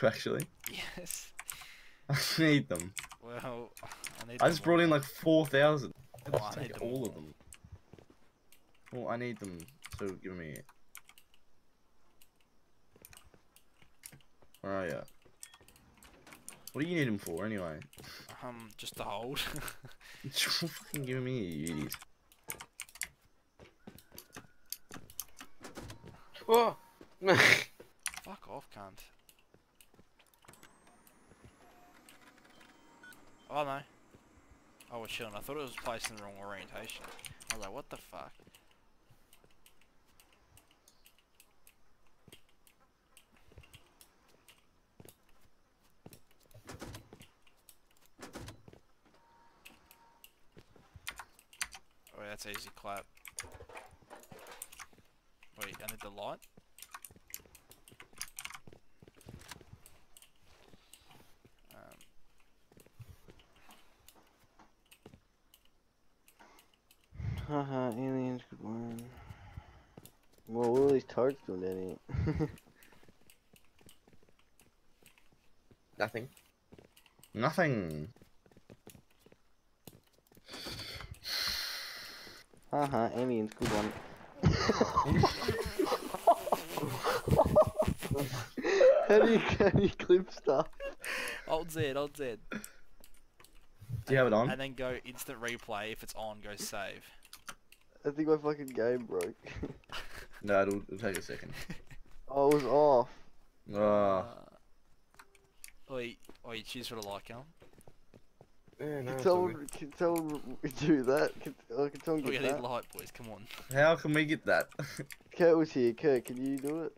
you actually? Yes. I need them. Well, I need. I just brought all. in like 4,000. Oh, I Take need them all all. of them. Well, I need them, so give me. Where are ya? What do you need them for anyway? Um, just to hold. fucking give me, you idiot. Whoa! Fuck off, cunt. Oh no. Oh, we're chilling. I thought it was placed in the wrong orientation. I was like, what the fuck? Oh, that's easy clap. Wait, I need the light? Haha, aliens, good one. Well, what are these tarts doing down here? Nothing. Nothing. Haha, aliens, good one. how do you, how do you clip stuff? Alt Z, Alt Z. Do you have it on? And then go instant replay. If it's on, go save. I think my fucking game broke. No, it'll, it'll take a second. oh, it was off. Ah, Uh, oi, oi, choose for the like, Alan. Yeah, no, Can it's good. someone, can someone do that? Can, oh, can someone We get need that? light, boys. Come on. how can we get that? Kurt was here. Kurt, can you do it?